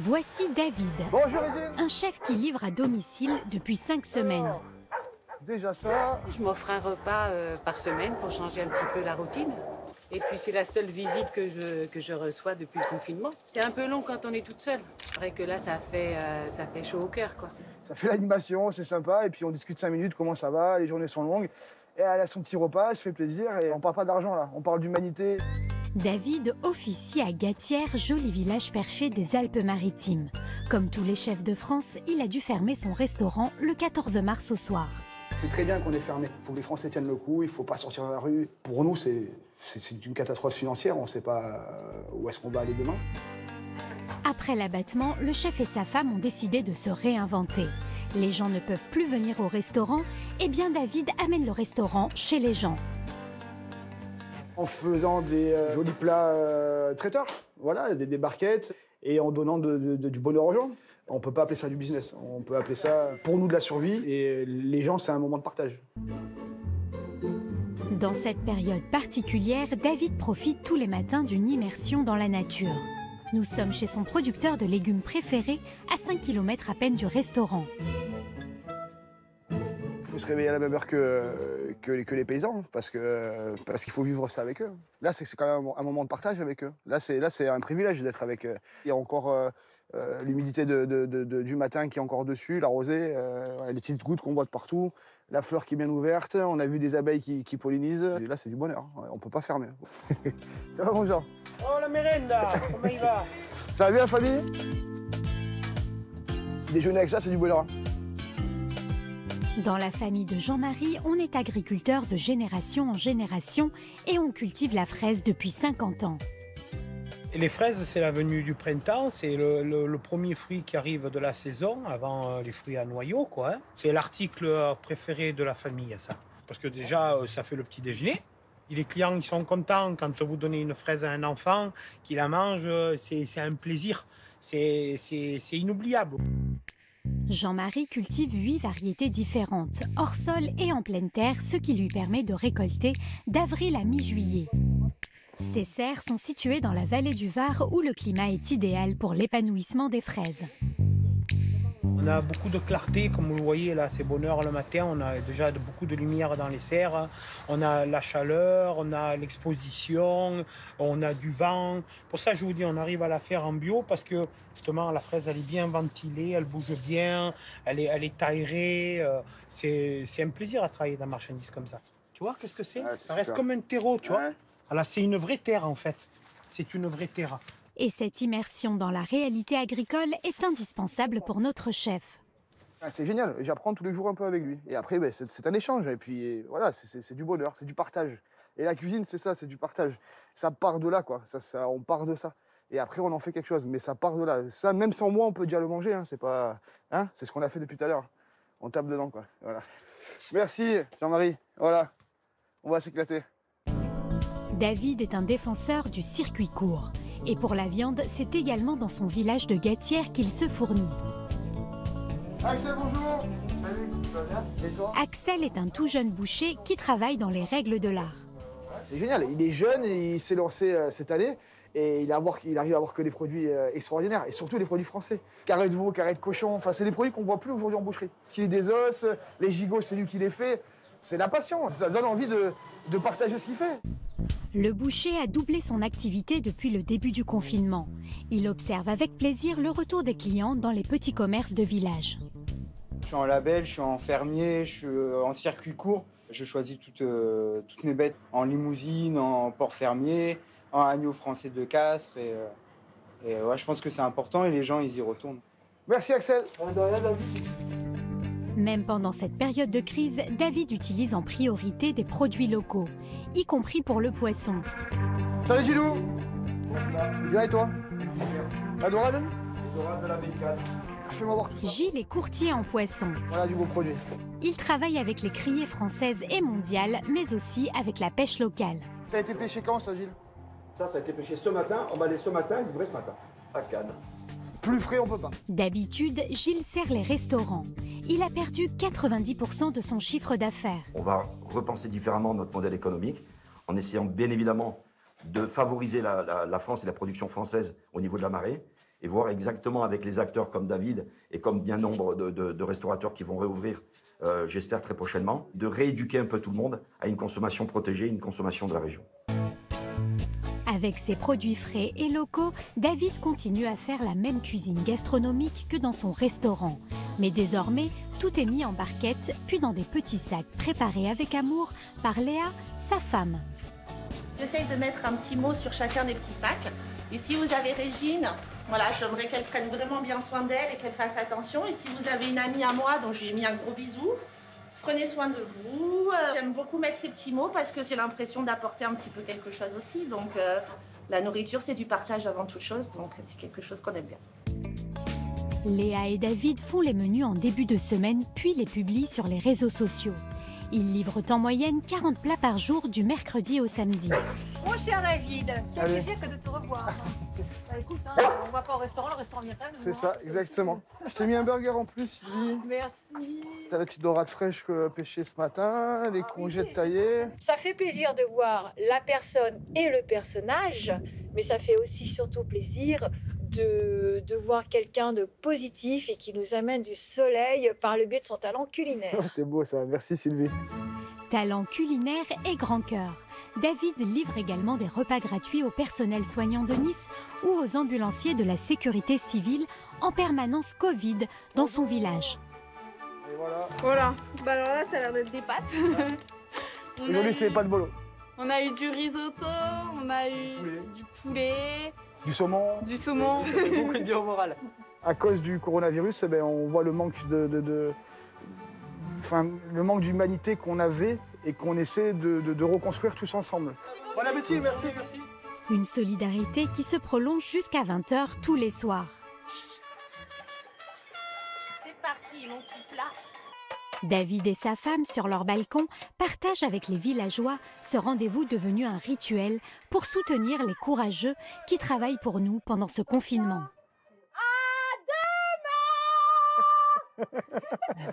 Voici David. Bonjour Régine. Un chef qui livre à domicile depuis cinq semaines. Déjà ça. Je m'offre un repas euh, par semaine pour changer un petit peu la routine. Et puis c'est la seule visite que je, que je reçois depuis le confinement. C'est un peu long quand on est toute seule. C'est vrai que là, ça fait, euh, ça fait chaud au cœur. quoi. Ça fait l'animation, c'est sympa. Et puis on discute cinq minutes, comment ça va, les journées sont longues. Et elle a son petit repas, elle se fait plaisir. Et on parle pas d'argent là, on parle d'humanité. David officie à Gatière, joli village perché des Alpes-Maritimes. Comme tous les chefs de France, il a dû fermer son restaurant le 14 mars au soir. C'est très bien qu'on est fermé. Il faut que les Français tiennent le coup, il faut pas sortir dans la rue. Pour nous, c'est c'est une catastrophe financière, on ne sait pas euh, où est-ce qu'on va aller demain. Après l'abattement, le chef et sa femme ont décidé de se réinventer. Les gens ne peuvent plus venir au restaurant, et bien David amène le restaurant chez les gens. En faisant des euh, jolis plats euh, traiteurs, voilà, des, barquettes, et en donnant du bonheur aux gens. On peut pas appeler ça du business, on peut appeler ça pour nous de la survie, et les gens, c'est un moment de partage. Dans cette période particulière, David profite tous les matins d'une immersion dans la nature. Nous sommes chez son producteur de légumes préféré, à 5 km à peine du restaurant. Faut se réveiller à la même heure que, que, les- que les paysans, parce que parce qu'il faut vivre ça avec eux. Là, c'est quand même un moment de partage avec eux. Là, c'est là, c'est un privilège d'être avec eux. Il y a encore euh, euh, l'humidité de, de- de- de- du matin qui est encore dessus, la rosée, euh, les petites gouttes qu'on voit de partout, la fleur qui est bien ouverte. On a vu des abeilles qui, qui pollinisent. Et là, c'est du bonheur. Ouais, on peut pas fermer. ça va, Jean? Oh la merenda, comment il va? Ça va bien, la famille? Déjeuner avec ça, c'est du bonheur. Dans la famille de Jean-Marie, on est agriculteur de génération en génération et on cultive la fraise depuis 50 ans. Les fraises, c'est la venue du printemps, c'est le, premier fruit qui arrive de la saison, avant euh, les fruits à noyaux, hein. C'est l'article euh, préféré de la famille, ça. Parce que déjà, euh, ça fait le petit déjeuner. Les clients, ils sont contents quand vous donnez une fraise à un enfant, qu'il la mange, c'est un plaisir. C'est inoubliable. Jean-Marie cultive huit variétés différentes, hors sol et en pleine terre, ce qui lui permet de récolter d'avril à mi-juillet. Ces serres sont situées dans la vallée du Var où le climat est idéal pour l'épanouissement des fraises. On a beaucoup de clarté, comme vous le voyez là, c'est bonheur le matin. On a déjà de- beaucoup de lumière dans les serres. On a la chaleur, on a l'exposition, on a du vent. Pour ça, je vous dis, on arrive à la faire en bio parce que justement, la fraise, elle est bien ventilée, elle bouge bien, elle est, elle est aérée. euh, C'est c'est un plaisir à travailler dans la marchandise comme ça. Tu vois, qu'est-ce que c'est? Ouais, c'est Ça reste comme un terreau, tu vois? Voilà, c'est une vraie terre en fait. C'est une vraie terre. Et cette immersion dans la réalité agricole est indispensable pour notre chef. Ah, c'est génial, j'apprends tous les jours un peu avec lui. Et après, ben, c'est un échange. Et puis voilà, c'est- du bonheur, c'est du partage. Et la cuisine, c'est ça, c'est du partage. Ça part de là, quoi. Ça, ça, on part de ça. Et après, on en fait quelque chose. Mais ça part de là. Ça, même sans moi, on peut déjà le manger. Hein. C'est pas, hein, c'est ce qu'on a fait depuis tout à l'heure. On tape dedans, quoi. Voilà. Merci, Jean-Marie. Voilà, on va s'éclater. David est un défenseur du circuit court. Et pour la viande, c'est également dans son village de Gatière qu'il se fournit. Axel, bonjour. Salut, tu vas bien? Et toi? Axel est un tout jeune boucher qui travaille dans les règles de l'art. C'est génial. Il est jeune et il s'est lancé euh, cette année. Et il, a avoir- il arrive à avoir que des produits euh, extraordinaires. Et surtout des produits français. Carré de veau, carré de cochon. Enfin, c'est des produits qu'on voit plus aujourd'hui en boucherie. Qui est des os, les gigots, c'est lui qui les fait. C'est la passion. Ça donne envie de, de partager ce qu'il fait. Le boucher a doublé son activité depuis le début du confinement. Il observe avec plaisir le retour des clients dans les petits commerces de village. Je suis en label, je suis en fermier, je suis euh, en circuit court. Je choisis toutes, euh, toutes mes bêtes en limousine, en port fermier, en agneau français de Castres. Et, euh, et ouais, je pense que c'est important et les gens, ils y retournent. Merci Axel. Même pendant cette période de crise, David utilise en priorité des produits locaux, y compris pour le poisson. Salut Gilou? Bien et toi? La dorade? Dorade de la B4. Fais-moi voir tout ça. Gilles est courtier en poisson. Voilà du beau produit. Il travaille avec les criées françaises et mondiales, mais aussi avec la pêche locale. Ça a été pêché quand ça Gilles? Ça, ça a été pêché ce matin, emballé ce matin, livré ce matin. À Cannes. Plus frais on peut pas. D'habitude, Gilles sert les restaurants. Il a perdu 90% de son chiffre d'affaires. On va repenser différemment notre modèle économique en essayant bien évidemment de favoriser la, la- la France et la production française au niveau de la marée et voir exactement avec les acteurs comme David et comme bien nombre de, de- de restaurateurs qui vont réouvrir, euh, j'espère très prochainement, de rééduquer un peu tout le monde à une consommation protégée, une consommation de la région. Avec ses produits frais et locaux, David continue à faire la même cuisine gastronomique que dans son restaurant. Mais désormais, tout est mis en barquette, puis dans des petits sacs préparés avec amour par Léa, sa femme. J'essaye de mettre un petit mot sur chacun des petits sacs. Et si vous avez Régine, voilà, j'aimerais qu'elle prenne vraiment bien soin d'elle et qu'elle fasse attention. Et si vous avez une amie à moi dont je lui ai mis un gros bisou, prenez soin de vous. Euh, J'aime beaucoup mettre ces petits mots parce que j'ai l'impression d'apporter un petit peu quelque chose aussi. Donc euh, la nourriture, c'est du partage avant toute chose. Donc c'est quelque chose qu'on aime bien. Léa et David font les menus en début de semaine, puis les publient sur les réseaux sociaux. Ils livrent en moyenne 40 plats par jour du mercredi au samedi. Mon cher David, quel Allez. plaisir que de te revoir. Bah, écoute, hein, on va pas au restaurant, le restaurant vient nous. C'est ça, exactement. Je t'ai mis un burger en plus, Sylvie. Merci. T'as la petite dorade fraîche que pêchée ce matin, les Ah oui, courgettes c'est taillées. Ça fait plaisir de voir la personne et le personnage, mais ça fait aussi surtout plaisir de, de voir quelqu'un de positif et qui nous amène du soleil par le biais de son talent culinaire. C'est beau ça, merci Sylvie. Talent culinaire et grand cœur. David livre également des repas gratuits au personnel soignant de Nice ou aux ambulanciers de la sécurité civile en permanence Covid dans son village. Voilà. Voilà. Bah alors là, ça a l'air d'être des pâtes. on, a Aujourd'hui, eu, c'est pas de bolo. on a eu du risotto, on a eu Poulet. du poulet, Du saumon. du saumon. beaucoup de bien au moral. À cause du coronavirus, eh ben, on voit le manque de, de- de- enfin, le manque d'humanité qu'on avait et qu'on essaie de, de- de reconstruire tous ensemble. Bon appétit, merci, merci. Une solidarité qui se prolonge jusqu'à 20h tous les soirs. C'est parti, mon petit plat. David et sa femme, sur leur balcon, partagent avec les villageois ce rendez-vous devenu un rituel pour soutenir les courageux qui travaillent pour nous pendant ce confinement. À demain